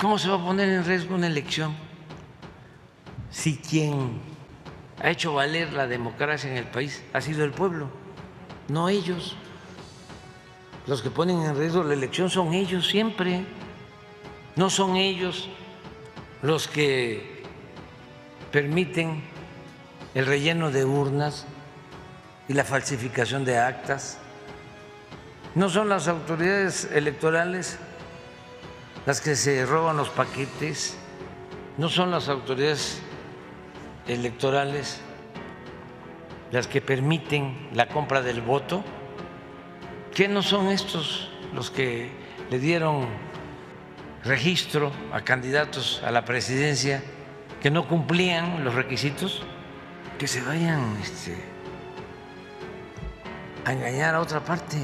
¿Cómo se va a poner en riesgo una elección si quien ha hecho valer la democracia en el país ha sido el pueblo, no ellos? Los que ponen en riesgo la elección son ellos siempre, no son ellos los que permiten el relleno de urnas y la falsificación de actas. No son las autoridades electorales las que se roban los paquetes, no son las autoridades electorales las que permiten la compra del voto. ¿Qué no son estos los que le dieron registro a candidatos a la presidencia que no cumplían los requisitos? Que se vayan este, a engañar a otra parte.